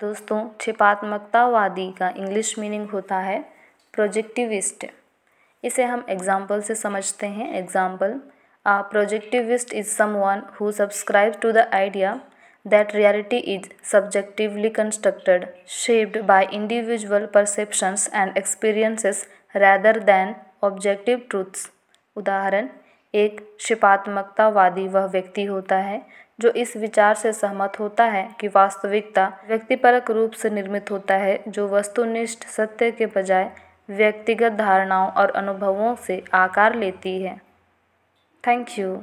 दोस्तों, छिपात्मकतावादी का English meaning होता है प्रोजेक्टिविस्ट इसे हम एग्ज़ाम्पल से समझते हैं। Example a projectivist is someone who subscribe to the idea that reality is subjectively constructed shaped by individual perceptions and experiences rather than objective truths उदाहरण एक शिपात्मकतावादी वह व्यक्ति होता है, जो इस विचार से सहमत होता है कि वास्तविकता व्यक्तिपरक रूप से निर्मित होता है, जो वस्तुनिष्ठ सत्य के बजाय व्यक्तिगत धारणाओं और अनुभवों से आकार लेती है। Thank you